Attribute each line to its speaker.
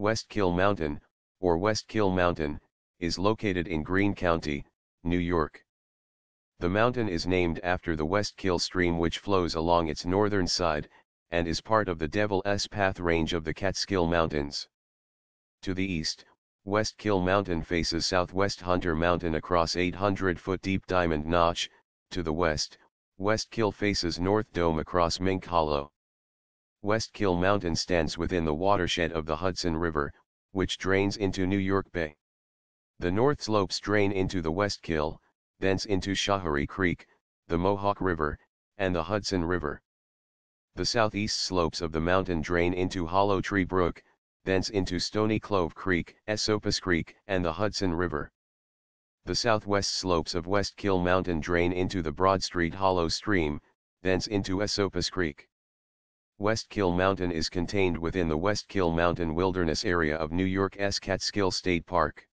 Speaker 1: Westkill Mountain, or West Kill Mountain, is located in Greene County, New York. The mountain is named after the West Kill stream which flows along its northern side, and is part of the Devil's Path range of the Catskill Mountains. To the east, West Kill Mountain faces southwest Hunter Mountain across 800-foot deep Diamond Notch, to the west, West Kill faces North Dome across Mink Hollow. West Kill Mountain stands within the watershed of the Hudson River, which drains into New York Bay. The north slopes drain into the West Kill, thence into Schoharie Creek, the Mohawk River, and the Hudson River. The southeast slopes of the mountain drain into Hollow Tree Brook, thence into Stony Clove Creek, Esopus Creek, and the Hudson River. The southwest slopes of West Kill Mountain drain into the Broad Street Hollow Stream, thence into Esopus Creek. West Kill Mountain is contained within the West Kill Mountain Wilderness area of New York's Catskill State Park.